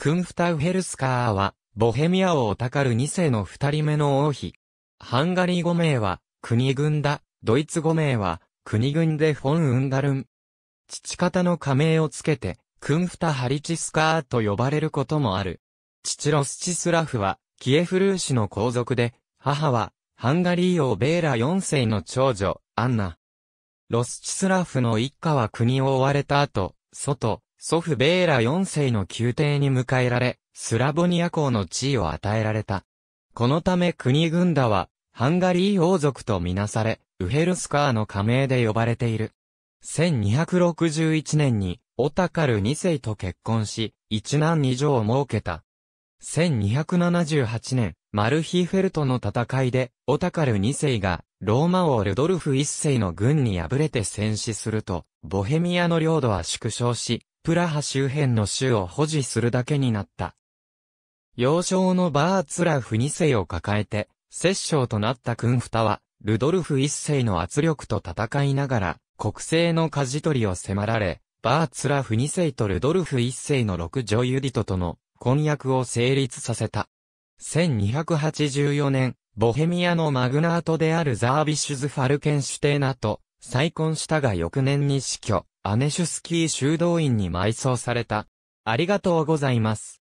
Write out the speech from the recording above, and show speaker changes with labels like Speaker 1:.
Speaker 1: クンフタウヘルスカーは、ボヘミア王タカル2世の二人目の王妃。ハンガリー語名は、国軍だ、ドイツ語名は、国軍でフォン・ウンダルン。父方の加盟をつけて、クンフタ・ハリチスカーと呼ばれることもある。父ロスチスラフは、キエフルーシの皇族で、母は、ハンガリー王ベーラ4世の長女、アンナ。ロスチスラフの一家は国を追われた後、祖と、祖父ベーラ4世の宮廷に迎えられ、スラボニア公の地位を与えられた。このため国軍団は、ハンガリー王族とみなされ、ウヘルスカーの加盟で呼ばれている。1261年に、オタカル2世と結婚し、一男二女を設けた。1278年、マルヒフェルトの戦いで、オタカル2世が、ローマ王ルドルフ1世の軍に敗れて戦死すると、ボヘミアの領土は縮小し、プラハ周辺の州を保持するだけになった。幼少のバーツラフ2世を抱えて、摂政となったクンフタは、ルドルフ1世の圧力と戦いながら、国政の舵取りを迫られ、バーツラフ2世とルドルフ1世の6女ユディトとの婚約を成立させた。1284年、ボヘミアのマグナートであるザービシュズ・ファルケンシュテーナと再婚したが翌年に死去、アネシュスキー修道院に埋葬された。ありがとうございます。